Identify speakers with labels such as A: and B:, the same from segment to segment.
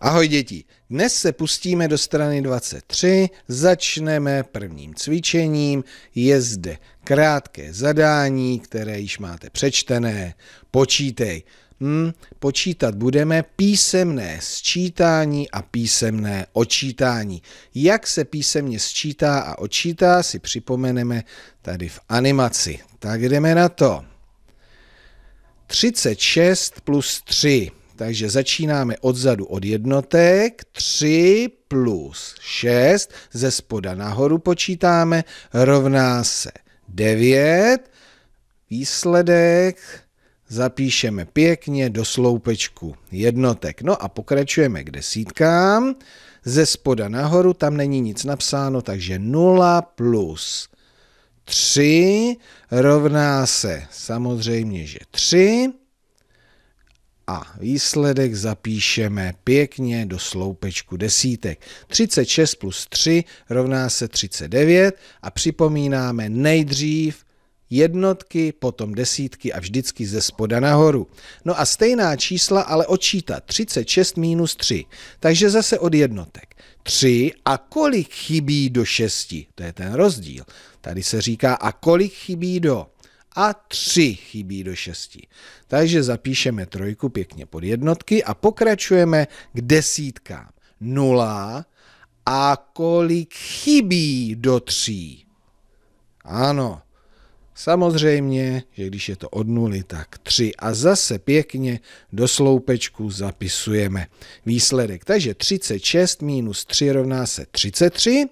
A: Ahoj děti, dnes se pustíme do strany 23, začneme prvním cvičením, je zde krátké zadání, které již máte přečtené, počítej. Hmm, počítat budeme písemné sčítání a písemné očítání. Jak se písemně sčítá a očítá, si připomeneme tady v animaci. Tak jdeme na to. 36 plus 3 takže začínáme odzadu od jednotek. 3 plus 6, ze spoda nahoru počítáme, rovná se 9. Výsledek zapíšeme pěkně do sloupečku jednotek. No a pokračujeme k desítkám. Ze spoda nahoru tam není nic napsáno, takže 0 plus 3 rovná se samozřejmě, že 3 a výsledek zapíšeme pěkně do sloupečku desítek. 36 plus 3 rovná se 39 a připomínáme nejdřív jednotky, potom desítky a vždycky ze spoda nahoru. No a stejná čísla ale odčítat 36 minus 3, takže zase od jednotek. 3 a kolik chybí do 6? To je ten rozdíl. Tady se říká a kolik chybí do a 3 chybí do 6. Takže zapíšeme trojku pěkně pod jednotky a pokračujeme k desítkám. 0 a kolik chybí do 3? Ano, samozřejmě, že když je to od nuly, tak 3 a zase pěkně do sloupečku zapisujeme výsledek. Takže 36 minus 3 rovná se 33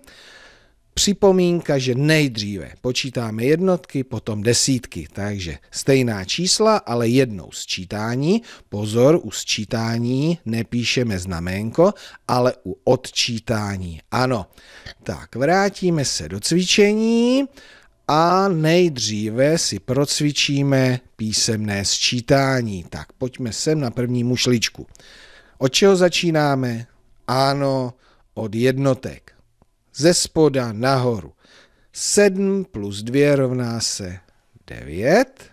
A: Připomínka, že nejdříve počítáme jednotky, potom desítky, takže stejná čísla, ale jednou sčítání. Pozor, u sčítání nepíšeme znaménko, ale u odčítání ano. Tak, vrátíme se do cvičení a nejdříve si procvičíme písemné sčítání. Tak, pojďme sem na první mušličku. Od čeho začínáme? Ano, od jednotek ze spoda nahoru. 7 plus 2 rovná se 9.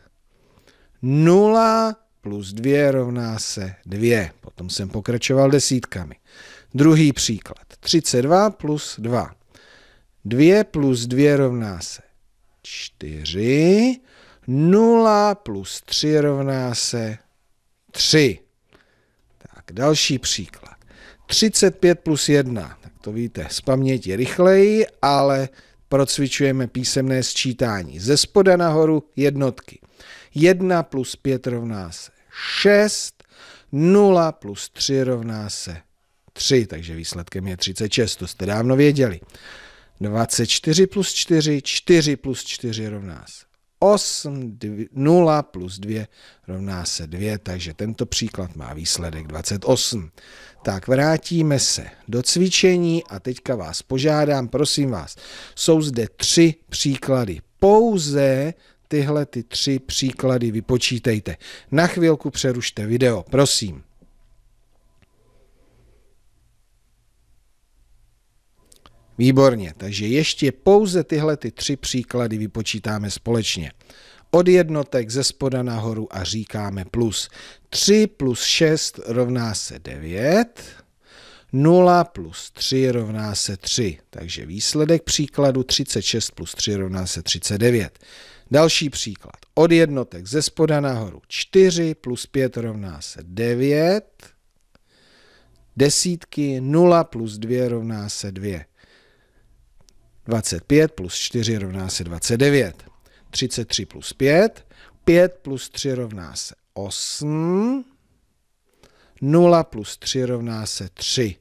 A: 0 plus 2 rovná se 2. Potom jsem pokračoval desítkami. Druhý příklad. 32 plus 2. 2 plus 2 rovná se 4. 0 plus 3 rovná se 3. Tak, další příklad. 35 plus 1 to víte z paměti rychleji, ale procvičujeme písemné sčítání. Ze spoda nahoru jednotky. 1 plus 5 rovná se 6, 0 plus 3 rovná se 3, takže výsledkem je 36, to jste dávno věděli. 24 plus 4, 4 plus 4 rovná se 8, 0 plus 2 rovná se 2, takže tento příklad má výsledek 28. Tak vrátíme se do cvičení a teďka vás požádám, prosím vás, jsou zde tři příklady. Pouze tyhle ty tři příklady vypočítejte. Na chvilku přerušte video, prosím. Výborně, takže ještě pouze tyhle ty tři příklady vypočítáme společně. Od jednotek ze spoda nahoru a říkáme plus. 3 plus 6 rovná se 9. 0 plus 3 rovná se 3. Takže výsledek příkladu 36 plus 3 rovná se 39. Další příklad. Od jednotek ze spoda nahoru 4 plus 5 rovná se 9. Desítky 0 plus 2 rovná se 2. 25 plus 4 rovná se 29. 33 plus 5. 5 plus 3 rovná se 8. 0 plus 3 rovná se 3.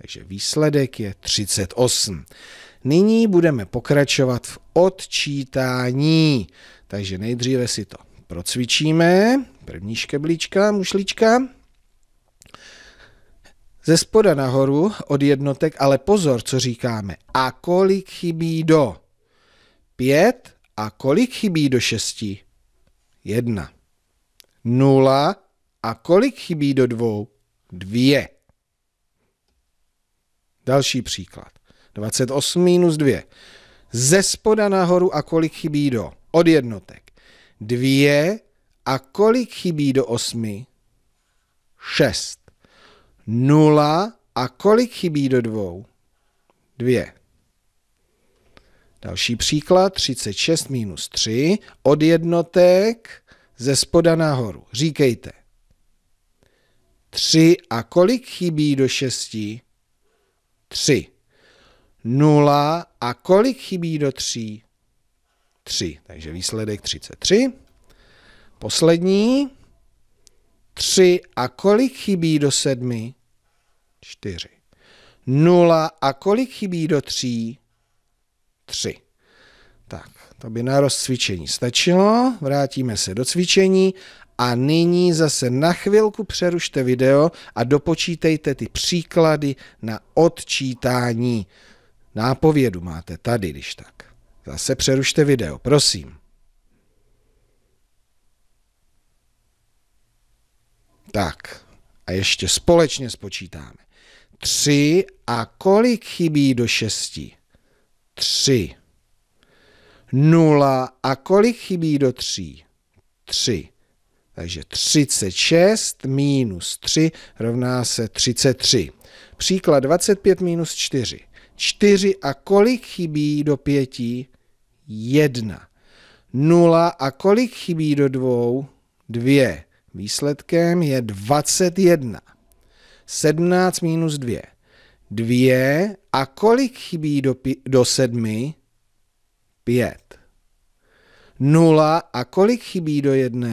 A: Takže výsledek je 38. Nyní budeme pokračovat v odčítání. Takže nejdříve si to procvičíme. První škeblíčka, mušlička. Ze spoda nahoru od jednotek, ale pozor, co říkáme. A kolik chybí do? Pět. A kolik chybí do šesti? Jedna. Nula. A kolik chybí do dvou? Dvě. Další příklad. 28 minus 2. Ze spoda nahoru a kolik chybí do? Od jednotek. Dvě a kolik chybí do osmi? Šest. Nula a kolik chybí do dvou? Dvě. Další příklad, 36 minus 3 od jednotek ze spoda nahoru. Říkejte. 3 a kolik chybí do 6? 3. 0 a kolik chybí do 3? 3. Takže výsledek 33. Poslední. 3 a kolik chybí do 7? 4. 0 a kolik chybí do 3? 3. Tak, to by na rozcvičení stačilo. Vrátíme se do cvičení a nyní zase na chvilku přerušte video a dopočítejte ty příklady na odčítání. Nápovědu máte tady, když tak. Zase přerušte video, prosím. Tak, a ještě společně spočítáme. Tři a kolik chybí do šesti? Tři. Nula a kolik chybí do tří? Tři. Takže 36 minus 3 rovná se 33. Příklad 25 minus 4. 4 a kolik chybí do 5? 1. 0 a kolik chybí do 2? 2. Výsledkem je 21. 17 minus 2. 2 a kolik chybí do, do 7? 5. 0 a kolik chybí do 1?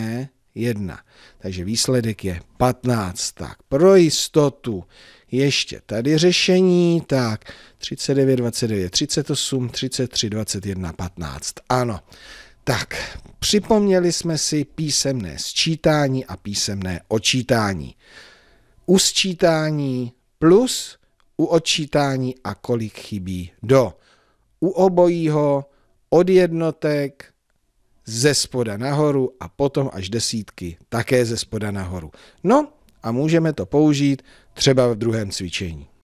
A: 1. Takže výsledek je 15. Tak pro jistotu ještě tady řešení, tak 39, 29, 38, 33, 21, 15. Ano. Tak, připomněli jsme si písemné sčítání a písemné očítání. U sčítání plus u odčítání a kolik chybí do. U obojího od jednotek ze spoda nahoru a potom až desítky také ze spoda nahoru. No a můžeme to použít třeba v druhém cvičení.